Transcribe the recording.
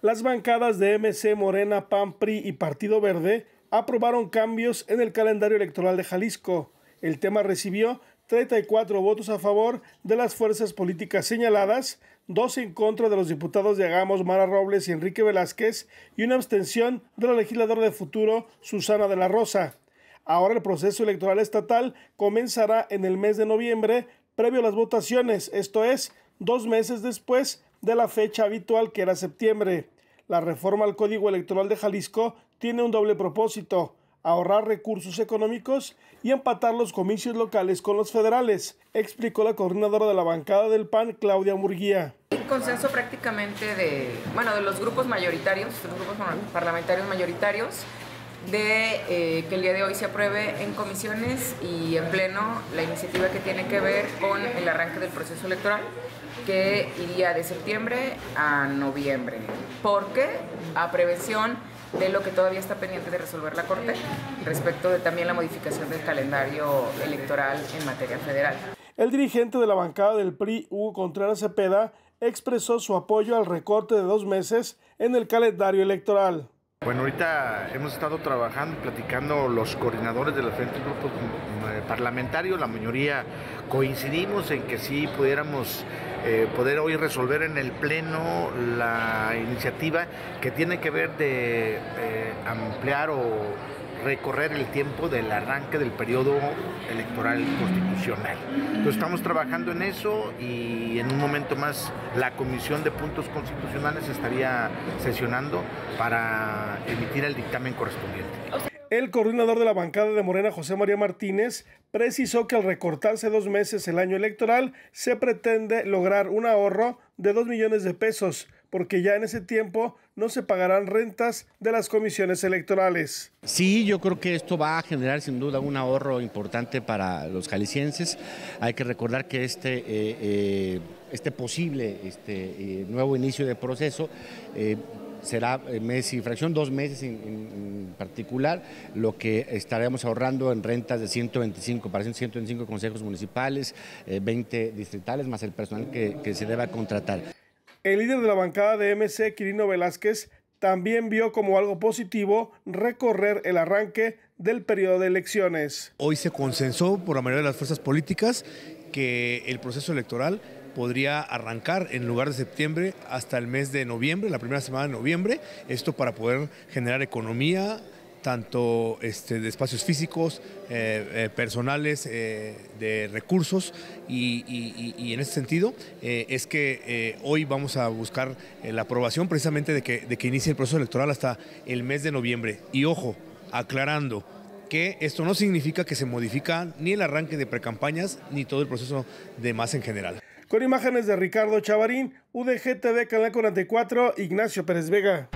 Las bancadas de MC, Morena, PAN, PRI y Partido Verde aprobaron cambios en el calendario electoral de Jalisco. El tema recibió 34 votos a favor de las fuerzas políticas señaladas, dos en contra de los diputados de Agamos, Mara Robles y Enrique Velázquez, y una abstención de la legisladora de futuro, Susana de la Rosa. Ahora el proceso electoral estatal comenzará en el mes de noviembre, previo a las votaciones, esto es, dos meses después de la fecha habitual que era septiembre. La reforma al Código Electoral de Jalisco tiene un doble propósito, ahorrar recursos económicos y empatar los comicios locales con los federales, explicó la coordinadora de la bancada del PAN, Claudia Murguía. Un consenso prácticamente de, bueno, de los grupos mayoritarios, los grupos parlamentarios mayoritarios, de eh, que el día de hoy se apruebe en comisiones y en pleno la iniciativa que tiene que ver con el arranque del proceso electoral que iría de septiembre a noviembre. ¿Por qué? A prevención de lo que todavía está pendiente de resolver la Corte respecto de también la modificación del calendario electoral en materia federal. El dirigente de la bancada del PRI, Hugo Contreras Cepeda, expresó su apoyo al recorte de dos meses en el calendario electoral. Bueno, ahorita hemos estado trabajando, platicando los coordinadores de los diferentes grupos eh, parlamentarios, la mayoría coincidimos en que sí pudiéramos eh, poder hoy resolver en el Pleno la iniciativa que tiene que ver de eh, ampliar o recorrer el tiempo del arranque del periodo electoral constitucional. Entonces estamos trabajando en eso y en un momento más la Comisión de Puntos Constitucionales estaría sesionando para emitir el dictamen correspondiente. El coordinador de la bancada de Morena, José María Martínez, precisó que al recortarse dos meses el año electoral, se pretende lograr un ahorro de dos millones de pesos, porque ya en ese tiempo no se pagarán rentas de las comisiones electorales. Sí, yo creo que esto va a generar sin duda un ahorro importante para los jaliscienses. Hay que recordar que este, eh, eh, este posible este, eh, nuevo inicio de proceso será mes y fracción, dos meses en, particular, lo que estaremos ahorrando en rentas de 125, para 125 consejos municipales, 20 eh, distritales, más el personal que se deba contratar. El líder de la bancada de MC, Quirino Velázquez, también vio como algo positivo recorrer el arranque del periodo de elecciones. Hoy se consensó por la mayoría de las fuerzas políticas que el proceso electoral podría arrancar en lugar de septiembre hasta el mes de noviembre, la primera semana de noviembre, esto para poder generar economía, tanto este, de espacios físicos, eh, eh, personales, eh, de recursos y, en ese sentido es que hoy vamos a buscar la aprobación precisamente de que, de que inicie el proceso electoral hasta el mes de noviembre. Y ojo, aclarando, que esto no significa que se modifica ni el arranque de precampañas ni todo el proceso de más en general. Con imágenes de Ricardo Chavarín, UDG TV Canal 44, Ignacio Pérez Vega.